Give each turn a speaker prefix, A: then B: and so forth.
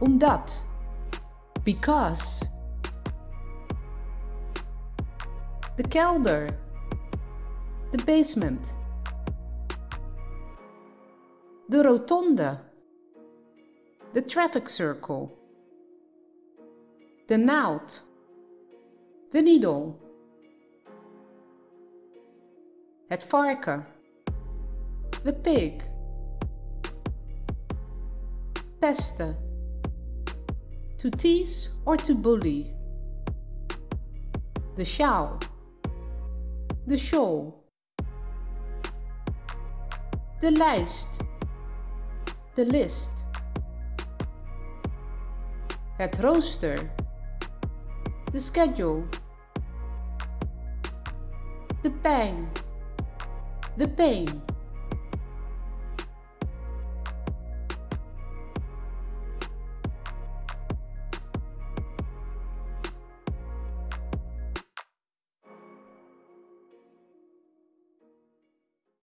A: Omdat. Because. De kelder. De basement. De rotonde. De traffic circle. De naald. De needle. Het varken. The pig. Pesten. To tease or to bully. The sjaal. De shawl. De lijst. De list. Het rooster. De schedule. De pijn. The pain.